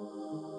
哦。